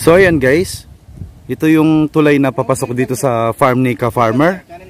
So ayan guys, ito yung tulay na papasok dito sa farm ni Ka-Farmer. Channel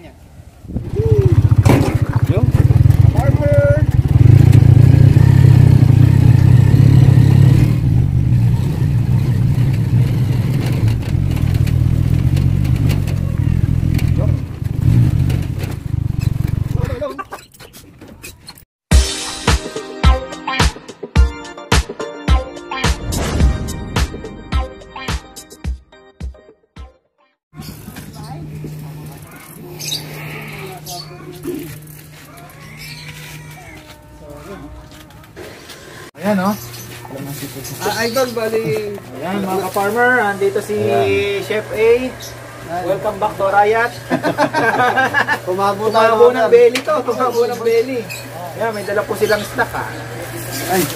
Ayan ka-farmer, andito si Chef A. Welcome back to Riot. Kumabo tayo. Tumabo ng belly to, tumabo ng belly. Ayan, may dala po silang snack ha. Ay.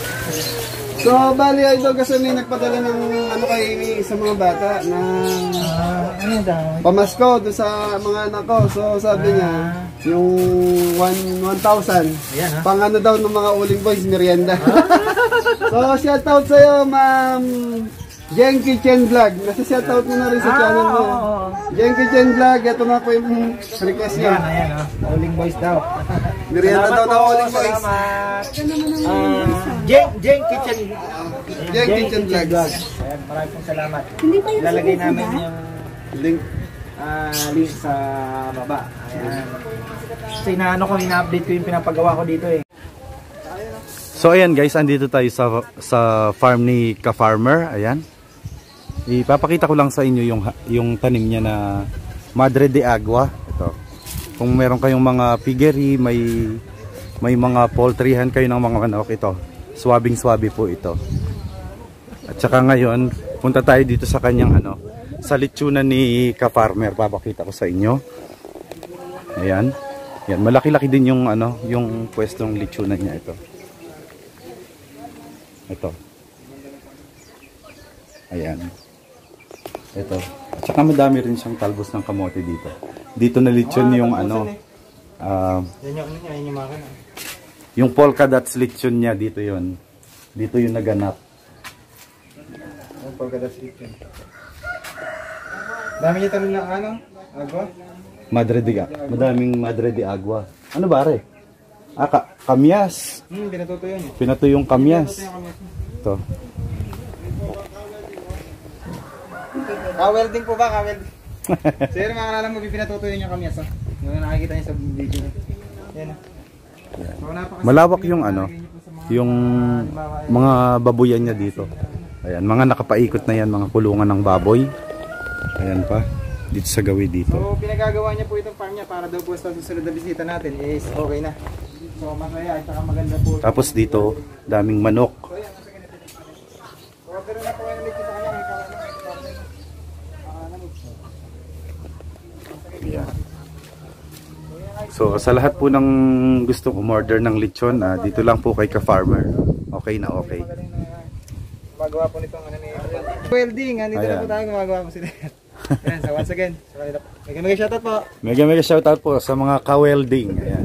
So, bali idol kasi may nagpadala ng ano kay sa mga bata na ano daw? pamasko doon sa mga anak ko. So, sabi niya, yung 1 1,000. Ayan ha. Pang ano daw ng mga uling boys, merienda. so, shout out sa'yo, ma'am Jen Kitchen Vlog. Nasa shout out mo na rin sa Ah, channel mo. oo, oo. Jen Kitchen Vlog, ito na po yung request niya. Ayan, ayan ha. Uling boys daw. Merienda daw na uling boys. Salamat. Ah, Jeng, Jeng Kitchen. Jeng Kitchen Vlog. Ayan, maraming pong salamat. Hindi pa yung Lalagay namin ah? yung Link. ah, link sa baba. Ayan. Kasi inaano ko, ina-update ko yung pinapagawa ko dito eh. So ayan guys, andito tayo sa sa farm ni Ka-Farmer. Ayan. Ipapakita ko lang sa inyo yung yung tanim niya na Madre de Agua. Ito. Kung meron kayong mga piggery, may may mga poultryhan kayo ng mga manok ito. Swabing swabe po ito. At saka ngayon, punta tayo dito sa kanyang ano, sa litsunan ni Ka-Farmer. Papakita ko sa inyo. Ayan. Yan, malaki-laki din yung ano, yung pwestong litsunan niya ito. Ito. Ayan. Ito. At saka madami rin siyang talbos ng kamote dito. Dito na lechon yung ano, ah, Yan yung, yan yung makina. yung polka dots lechon niya dito yon. Dito yung naganap. Ang pagkadas kitchen. Dami niya tanong ng ano? Agwa? Madre de Agua. Madaming Madre de Agua. Ano ba re? Ah, ka kamyas. Hmm, pinatuto yun. Pinato yung kamyas. Ito. Ka-welding po ba? Ka-welding. Sir, mga kalala mo, pinatuto yun yung kamyas. Oh. Yung nakikita niya sa video. Yan ah. So, Malawak yung ano, yung mga baboyan niya dito. Ayan, mga nakapaikot na yan, mga kulungan ng baboy. Ayan pa, dito sa gawi dito. So, pinagagawa niya po itong farm niya para daw po sa susunod na bisita natin is okay na. So, masaya at saka maganda po. Tapos dito, daming manok. Order na po kayo ng sa kanya. Ayan. So, sa lahat po ng gustong umorder ng lechon, ah, dito lang po kay ka-farmer. Okay na okay. Gumagawa po nitong ano ni Welding, andito na po tayo gumagawa po sila. Ayan, so once again, po. Mega mega shoutout po. Mega mega shoutout po sa mga ka-welding. Ayan.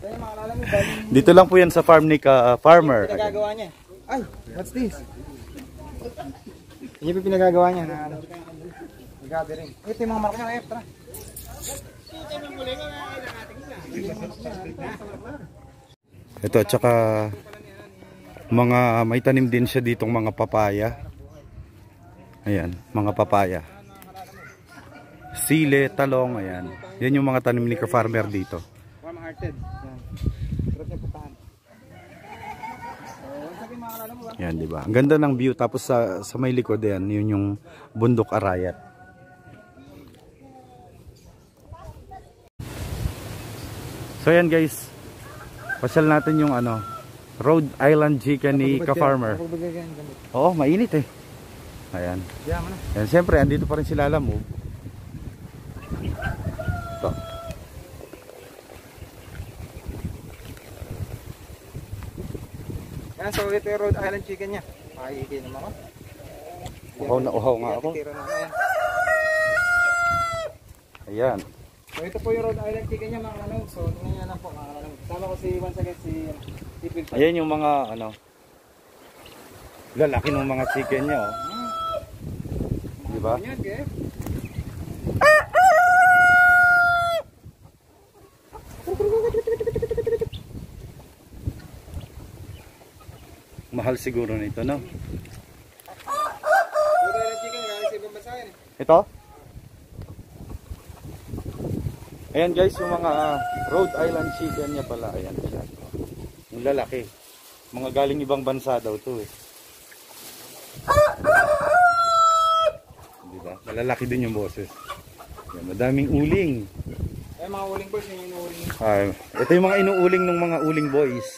Dito lang po yan sa farm ni ka-farmer. pinagagawa niya. Ay, what's this? Yan yung pinagagawa niya na ano. Gathering. Ito yung mga marka na F, tara. Ito at saka mga may tanim din siya ditong mga papaya. Ayan, mga papaya. Sile, talong, ayan. Yan yung mga tanim ni ka-farmer dito. Yan. Di ba? Ang ganda ng view tapos sa sa may likod yan, yun yung bundok Arayat. So ayan guys. Pasyal natin yung ano, Rhode Island chicken ni yan, gamit. Oo, mainit eh. Ayan. Ayan, siyempre, andito pa rin si Lala Move. Ito. Yan, so ito yung Rhode Island chicken niya. Pakikikin naman ako. Uhaw na uhaw nga ako. Tiro na yan. Ayan. So ito po yung Rhode Island chicken niya mga kanong. So tingnan niya lang po mga kanong. Sama ko si once again si Phil. Ayan yung mga ano. Lalaki ng mga chicken niya oh. di ba? Kaya. Mahal siguro nito, no? Puro na chicken, kaya sa ibang bansa yan eh. Ito? Ayan guys, yung mga ah, Rhode Island chicken niya pala. Ayan siya. Yung lalaki. Mga galing ibang bansa daw to eh. Diba? Malalaki din yung boses. Ayan, madaming uling. Ay, mga uling boys, yung inuuling. Ah, ito yung mga inuuling ng mga uling boys.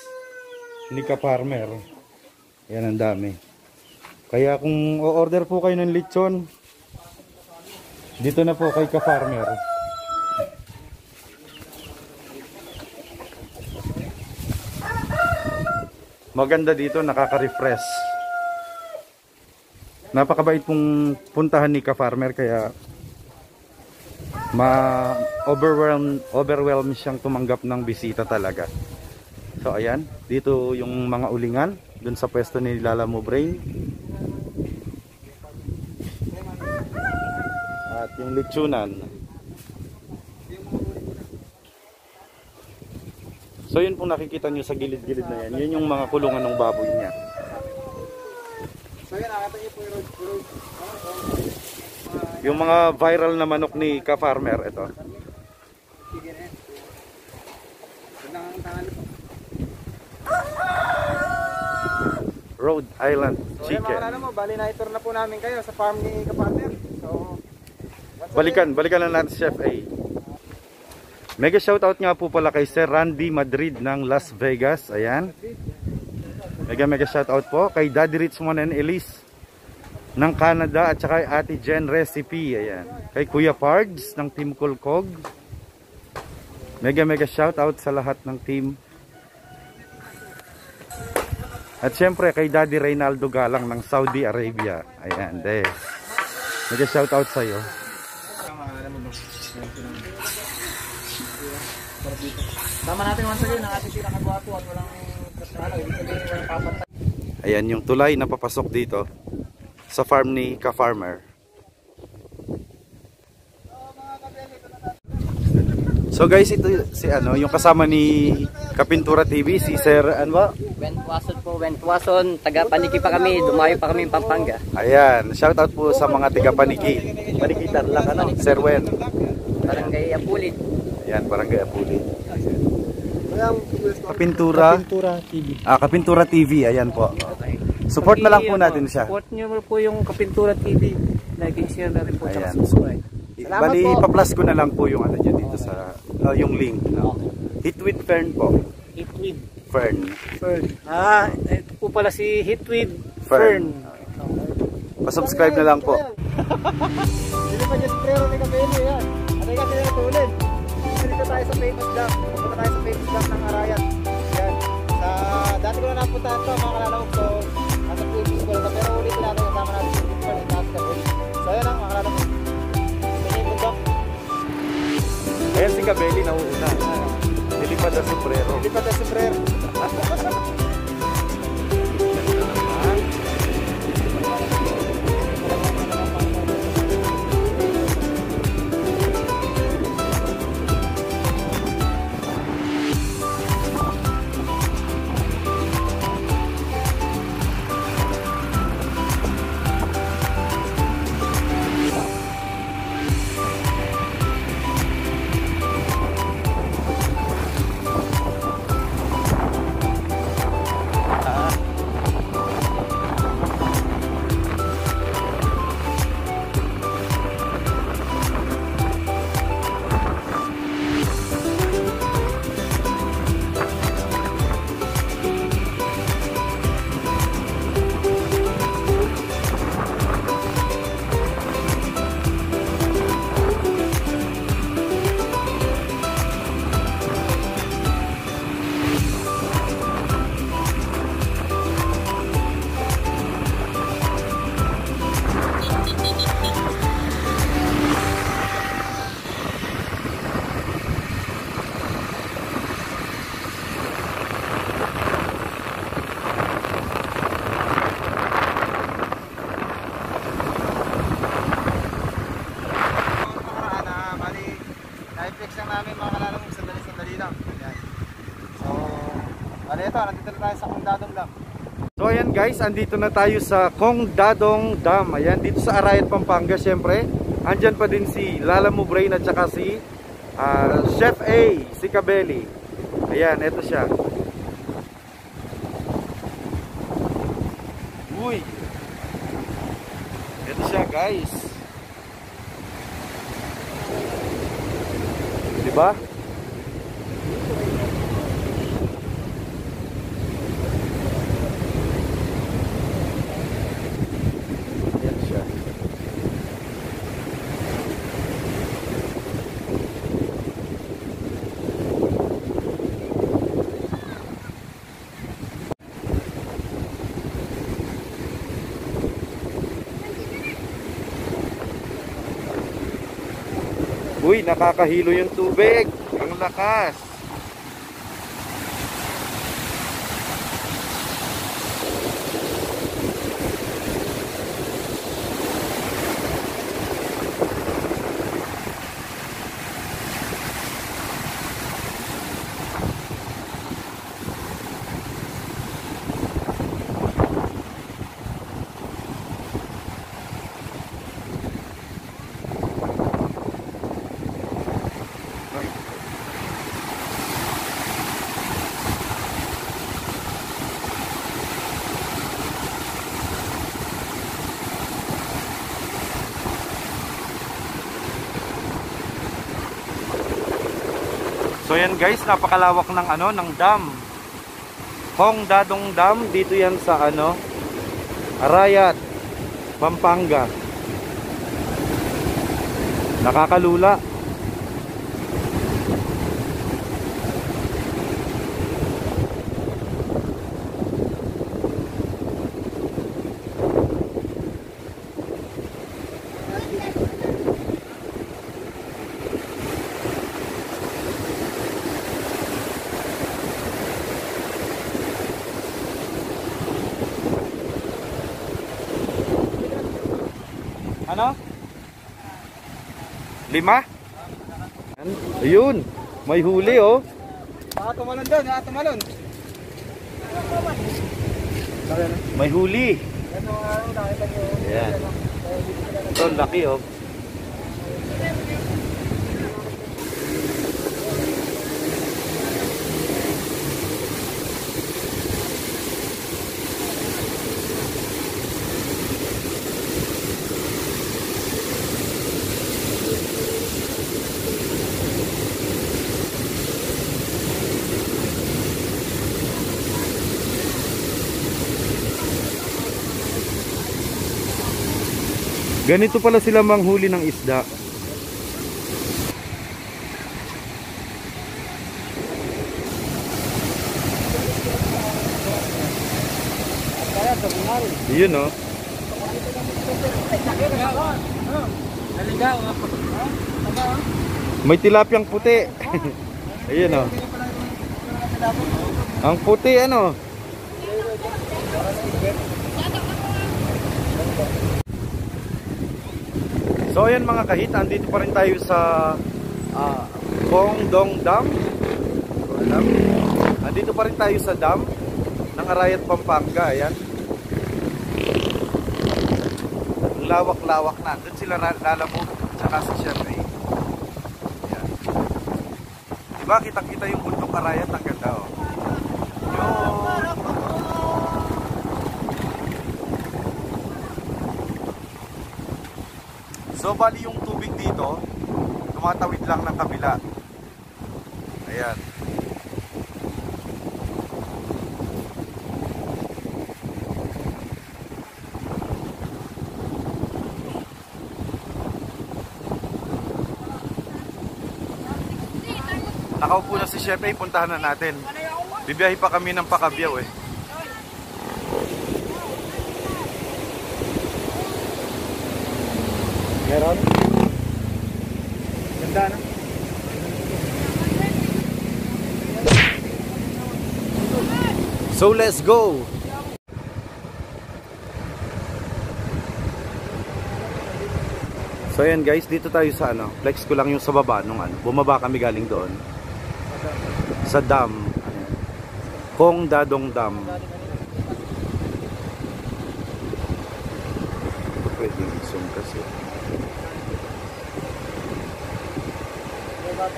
Ni ka farmer. Yan ang dami. Kaya kung o-order po kayo ng lechon, dito na po kay ka farmer. Maganda dito, nakaka-refresh. Napakabait pong puntahan ni ka farmer kaya ma overwhelm overwhelm siyang tumanggap ng bisita talaga. So ayan, dito yung mga ulingan dun sa pwesto ni Lala Mo Brain. At yung lechonan. So yun pong nakikita nyo sa gilid-gilid na yan. Yun yung mga kulungan ng baboy niya. So yan, nakita po yung road, road. Yung mga viral na manok ni Ka Farmer, ito. Rhode Island So mga Chicken. kalala mo, bali na tour na po namin kayo sa farm ni Kapartner. So, Balikan, balikan lang natin Chef A. Mega shoutout nga po pala kay Sir Randy Madrid ng Las Vegas. Ayan. Mega mega shoutout po kay Daddy Richmond and Elise ng Canada at saka Ate Jen Recipe. Ayan. Kay Kuya Pards ng Team Kulkog. Mega mega shoutout sa lahat ng team. At syempre kay Daddy Reynaldo Galang ng Saudi Arabia. Ayan, de. Mega shoutout sa iyo. Tama natin once again ang ating pinakagwapo at walang ano, ibig sabihin walang papantay. Ayan yung tulay na papasok dito sa farm ni Ka Farmer. So guys, ito si ano, yung kasama ni Kapintura TV, si Sir ano ba? Wentwason po, Wentwason. Taga Paniki pa kami, dumayo pa kami Pampanga. Ayan, shout out po sa mga tiga Paniki. Paniki Tarlac ano, Sir Wen. Barangay Apulit. Ayan, barangay Apuli. Kapintura, Pintura TV. ah, Kapintura TV, ayan po. Support na lang po natin siya. Support niyo po yung Kapintura TV. Like and share na rin po at subscribe. Bali, pa-plus ko na lang po yung ano dyan dito sa, ah, yung link. No? Hit with Fern po. Hitweed Fern. Fern. Ah, ito po pala si Hitweed Fern. Fern. Pa-subscribe na lang po. Hindi pa niya sprero ni Kapeli yan. Ano yung kasi natulid? Dito tayo sa famous dam. Na napuntahan to, mga kalalawag ko. Nasa previous school na. Pero ulit natin kasama natin yung principal ni Task Kapeli. So yan ang mga kalalawag. Yan yung bundok. Ayan si Kabeli nauuna. Nilipad na sombrero. lang namin mga kalalong sandali-sandali lang. Ayan. So, ano ito, nandito na tayo sa Kongdadong Dam. So ayan guys, andito na tayo sa Kongdadong Dam. Ayan, dito sa Arayat, Pampanga syempre. Andyan pa din si Lala Mubrain at saka si uh, Chef A, si Cabelli. Ayan, ito siya. Uy! Ito siya guys. Diba? Ayan siya. Uy, nakakahilo yung tubig. Ang lakas. So yan guys, napakalawak ng ano, ng dam. Hong Dadong Dam, dito yan sa ano, Arayat, Pampanga. Nakakalula. Ano? Lima? Ayun, may huli oh. Baka tumalon doon, baka tumalon. May huli. Ayan. Ito, laki oh. Ganito pala sila manghuli ng isda. Yun oh. Naligaw. May tilapyang puti. Ayun oh. Ang puti ano? So ayan mga kahit, andito pa rin tayo sa uh, Dong Dam. So, andito pa rin tayo sa dam ng Arayat, Pampanga. Ayan. Lawak-lawak na. Doon sila lalamog. Tsaka si Chef A. Ayan. Diba kitang-kita yung bundok Arayat. Ang ganda oh. Yun. So bali yung tubig dito, tumatawid lang ng kabila. Ayan. Nakaupo na si Chef A, puntahan na natin. Bibiyahe pa kami ng Pakabiyaw eh. Meron? Ganda na. So let's go! So ayan guys, dito tayo sa ano, flex ko lang yung sa baba nung ano, bumaba kami galing doon. Sa dam. Ayan. Pong Dadong Dam. Pwede yung kasi. So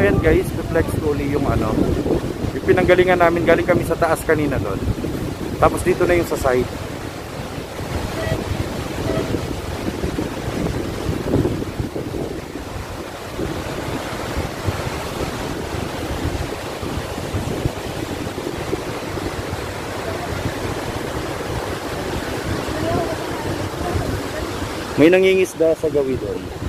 ayan guys, reflex ko uli yung ano. Pinanggalingan namin, galing kami sa taas kanina doon. Tapos dito na yung sa side. May nangingisda sa gawi doon.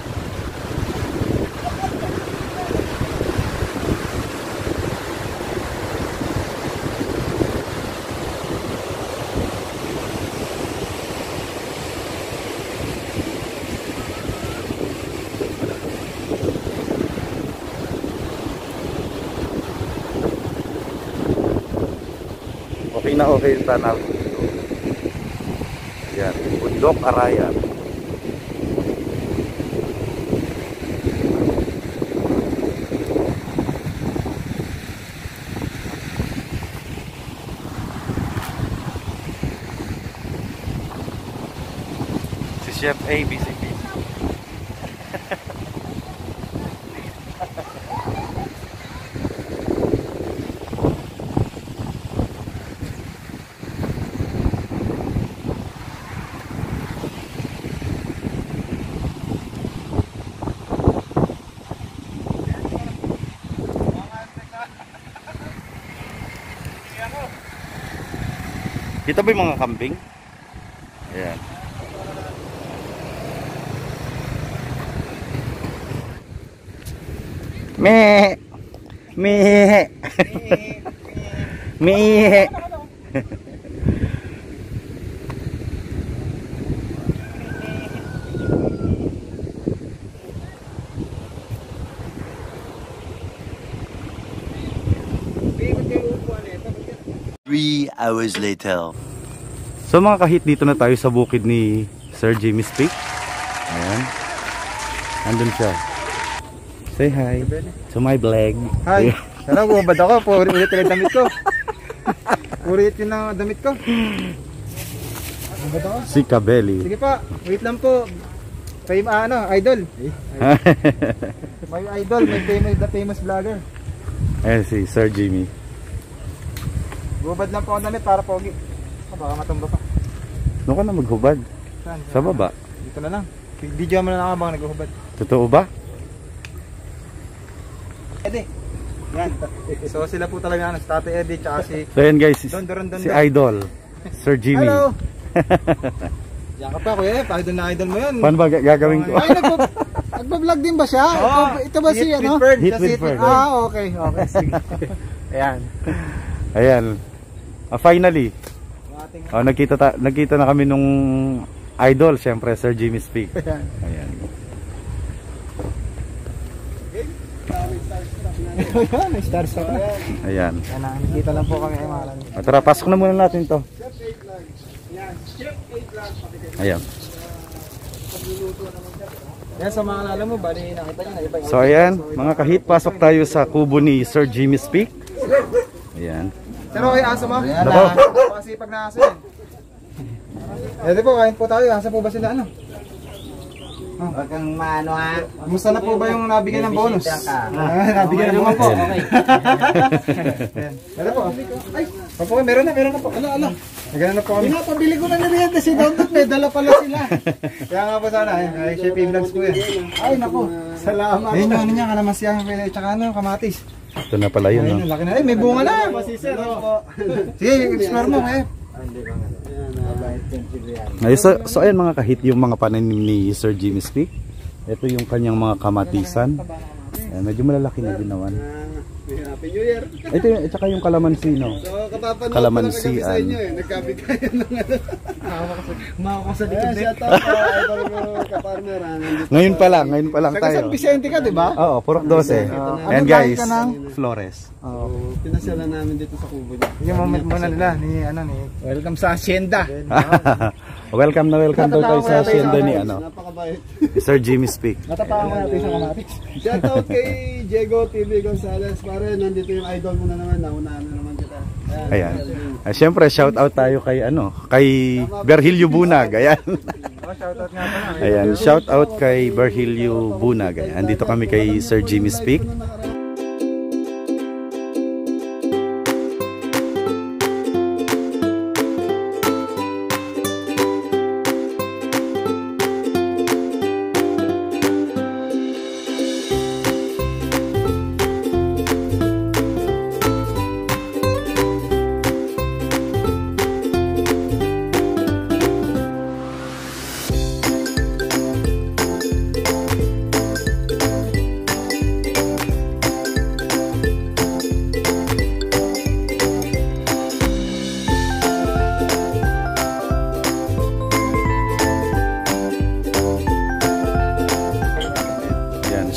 Okay na okay yung tanaw dito. Yan, Bundok Arayan. Si Chef A, Kita ba mga kambing? Ayan. Me. Me. Me. Three hours later. So mga kahit dito na tayo sa bukid ni Sir Jimmy Speak. Ayan. Andun siya. Say hi to my vlog. Hi. Sana bumabad ako. Puri ulit ulit damit ko. Puri ulit yun ang damit ko. Bumabad ako. Si Kabeli. Sige pa. Wait lang po. Fame ah, ano, idol. May idol, may famous, the famous vlogger. Ayan si Sir Jimmy. Bumabad lang po ang damit para pogi. Ah, baka matumba pa. Doon ka na maghubad. Saan? Sa baba. Dito na lang. Video mo na lang habang naghuhubad. Totoo ba? Eddie. Yan. So sila po talaga ano, si Tate Eddie tsaka si So ayan guys, si, Don, Don, Don, si. Idol. Sir Jimmy. Hello. Yan ka pa kuya, eh. idol na idol mo yun. Paano ba ga- gagawin ko? Ay, nagpa- nagpa-vlog din ba siya? Oo. Ito ba si Hit ano? with Fern. Hit with Fern. Ah, okay. Okay, sige. Ayan. Ayan. Ah, finally. Ang ating Oh, nagkita ta- nagkita na kami nung idol, syempre Sir Jimmy Speak. Ayan. Ayan. Ayan, stars na. Ayan. Yan na, nakikita lang po kami ay alam. Ah, tara, pasok na muna natin 'to. Ayan. Yan sa mga alala mo, bali nakita niyo na iba So ayan, mga kahit pasok tayo sa kubo ni Sir Jimmy Speak. Ayan. Pero kay aso mo? Nako. Masipag na aso yan. Pwede po, kain po tayo. Asa po ba sila ano? Huwag kang maano ha. Kumusta na po ba yung nabigyan ng bonus? Ah, nabigyan ng bonus. Okay. Meron po. Ay, opo, meron na, meron na po. Ala, ala. Nagano na po kami. Pinapabili ko na nariyan kasi download may dala pala sila. Kaya nga po sana, eh, ay Chef Vlogs po yan. Ay, naku. Salamat. Ayun ano niya, kalamasya, tsaka ano, kamatis. Ito na pala yun, Ayun, no? laki na. Ay, may bunga na. Sige, explore mo, eh. Ayun, so, so ayan mga kahit yung mga pananim ni Sir Jimmy Speak. Ito yung kanyang mga kamatisan. Ayan, medyo malalaki na din naman. Happy New Year. Ito yung, at saka yung kalamansi, no? So, kapapanood Kalamansi, ko na sa ano. inyo eh. Nagkabigkayan ng ano. Mako ko sa likod eh. idol mo, ka-farmer. ah, Ngayon pa lang, ngayon pa lang Taga tayo. San Vicente ka, di ba? Oo, Purok 12. Ano And guys? Flores. Oo. Pinasyalan namin dito sa kubo niya. Yung moment muna nila ni ano ni Welcome sa Hacienda. welcome na welcome daw tayo sa hacienda ni ano, Napakabait. Sir Jimmy Speak. Natapakan ko natin sa kamatis. Shout out kay Diego TV Gonzalez. Pare, nandito yung idol mo na naman. Naunahan na naman kita. Ayan. Ah, Siyempre, shout out tayo kay ano, kay Berhilio Bunag. Ayan. Oh, shoutout nga pala. Ayan, shout out kay Berhilio Bunag. Ayan, andito kami kay Sir Jimmy Speak.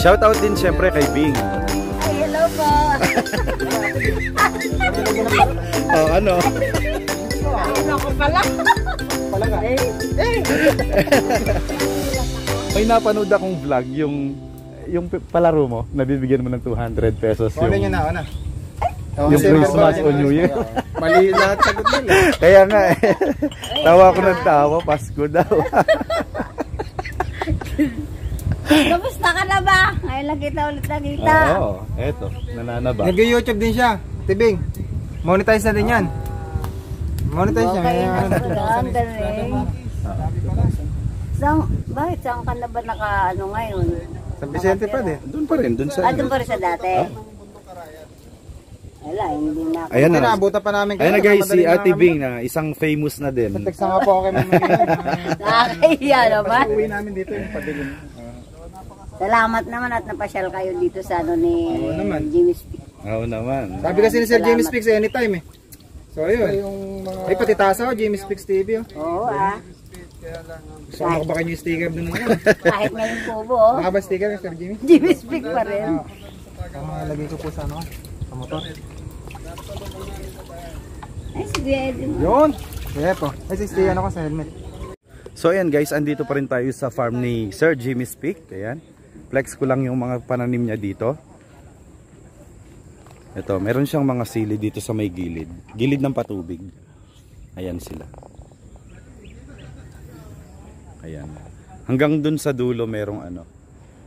Ayan, shout out din siyempre kay Bing. Ay, hello po. Oh, ano? Ano ko pala? May napanood akong vlog yung yung palaro mo, nabibigyan mo ng 200 pesos Ano yung, yun na una? yung Christmas o New Year. Mali lahat sagot nila. Kaya nga eh. tawa ko ng tawa, Pasko daw. Kamusta ka na ba? Ngayon lang kita ulit nakita. Oo, eto, nananaba. Nag-YouTube din siya. Tibing. Monetize na din yan. Monetize siya. Okay, ano, galing. Saan, bakit saan ka na ba naka ano ngayon? Sa Vicente pa din. Doon pa rin, doon sa... Ah, doon pa rin sa dati? Wala, hindi na. Ayan na. Pa namin Ayan na guys, si na Ate. Bing na isang famous na din. Na nga po ako kay Mama. Nakakahiya naman. Uwi namin dito yung padilim. Salamat naman at napasyal kayo dito sa ano ni Oo naman. Jimmy Speak. Oo naman. Sabi kasi ni Sir Salamat. Jimmy Speaks anytime eh. So ayun. Ay pati tasa ko, Jimmy Speaks TV oh. Oo ah. Gusto mo ba kayo yung sticker doon naman? Kahit ngayong kubo, oh. Baka ba sticker Sir Jimmy? Jimmy Speak pa rin. Ang mga lagay ko po sa ano, sa motor. Ay, sige, Edwin. Yun! Kaya po. Ay, si stay ano ko sa helmet. So ayan guys, andito pa rin tayo sa farm ni Sir Jimmy Speak. Ayan. Flex ko lang yung mga pananim niya dito. Ito, meron siyang mga sili dito sa may gilid. Gilid ng patubig. Ayan sila. Ayan. Hanggang dun sa dulo merong ano.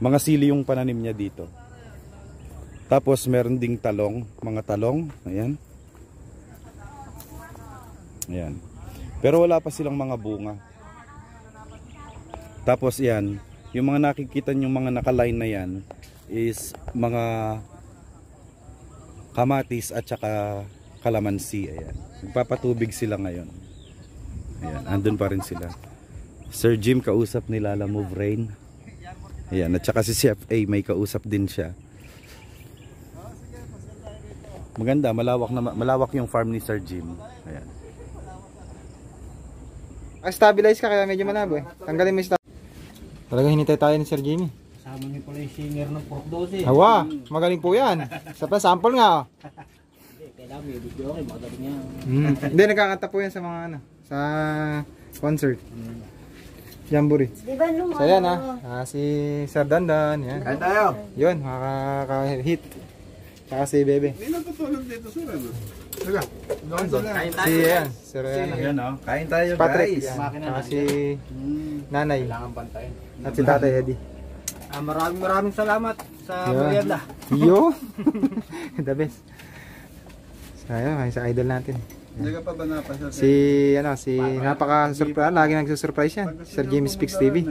Mga sili yung pananim niya dito. Tapos meron ding talong, mga talong. Ayan. Ayan. Pero wala pa silang mga bunga. Tapos yan, yung mga nakikita yung mga nakaline na yan is mga kamatis at saka kalamansi. Ayan. Nagpapatubig sila ngayon. Ayan, andun pa rin sila. Sir Jim kausap ni Lala Move Rain. Ayan, at saka si Chef A may kausap din siya. Maganda, malawak na malawak yung farm ni Sir Jim. Ayan. Ah, stabilize ka kaya medyo malabo eh. Tanggalin mo yung. Talaga hinintay tayo ni Sir Jimmy. Kasama niyo pala yung singer ng Pork 12. Hawa, magaling po yan. Sa pa, sample nga oh. Kailangan may video okay, magaling yan. Mm. Hindi, nagkakanta po yan sa mga ano, sa concert. Jamboree. Di ba nung So yan ano, ah, ah si Sir Dandan, yan. Kain tayo. Yun, makaka-hit. Tsaka si Bebe. Hindi natutulog dito sir ano? Si, yan, Sir ano, Ayan oh, kain tayo Patrick. Yan. Tsaka si Nanay. At si Tatay Eddie. Ah, maraming maraming salamat sa Yun. merienda. Yo! The best. So, ayun, ay, sa idol natin. Hindi ka pa ba napasya? Si, ano, si, napaka-surprise, lagi nagsusurprise yan. Sir Jimmy Speaks TV.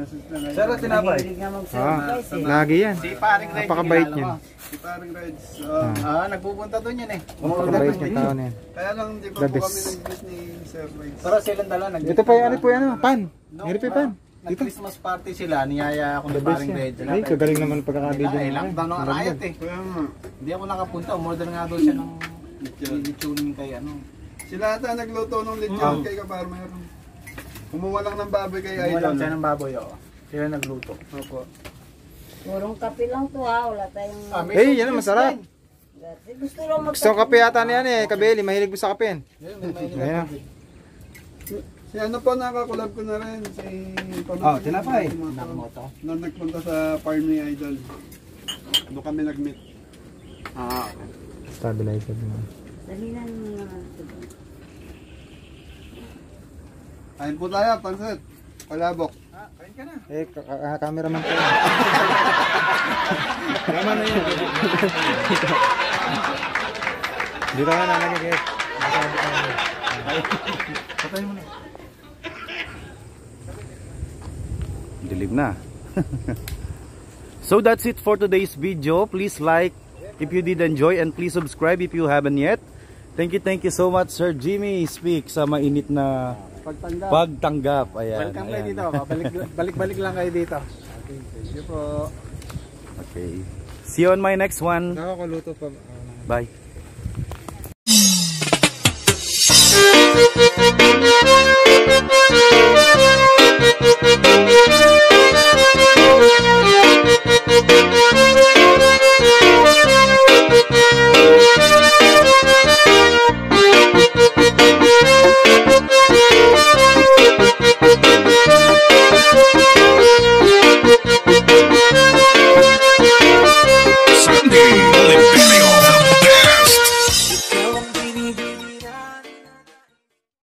Sir, tinapay. na Ah, eh. lagi yan. Napakabait niyan. Si parang Reds. Oh. Ah, nagpupunta doon yan eh. Napakabait niya tao na yan. Kaya lang hindi pa The po best. kami nag-miss ni Sir Reds. Pero silang dala nag Ito pa yung ano po yan, ano, pan. Meron pa yung pan. nag-Christmas party sila, niyaya ako ng paring Reggie. Ay, kagaling naman ang pagkakabidyo Eh, mo. lang daw ng riot eh. Hindi ako nakapunta, umorder nga daw siya ng tuning kay ano. Sila ata nagluto ng lechon kay Kaparmer. Kumuha lang ng baboy kay Idol. Idol. siya ng baboy oh. Sila nagluto. Opo. Purong kape lang to ha. Wala tayong... Eh, yan ang masarap. Gusto lang mag- Gusto kape yata niyan eh, Kabeli, mahilig mo sa kape yan. Ayan. Si ano po nakakulab ko na rin. Si Oh, tinapay. Nakamoto. Nung nagpunta sa farm ni Idol. Doon kami nag-meet. Ah, Stabilizer mo. Dali lang yung. Ayun po tayo, pansit. Palabok. Eh, ka- ka- cameraman ko. Tama na yun. Dito ka na, nagigit. Patay mo na. Dilim na. so that's it for today's video. Please like if you did enjoy and please subscribe if you haven't yet. Thank you, thank you so much Sir Jimmy Speak sa mainit na Pagtanggap. pagtanggap. Ayan, Welcome kayo ayan. dito. Balik, balik-balik lang kayo dito. Thank you po. Okay. See you on my next one. Nakakuluto pa. Bye.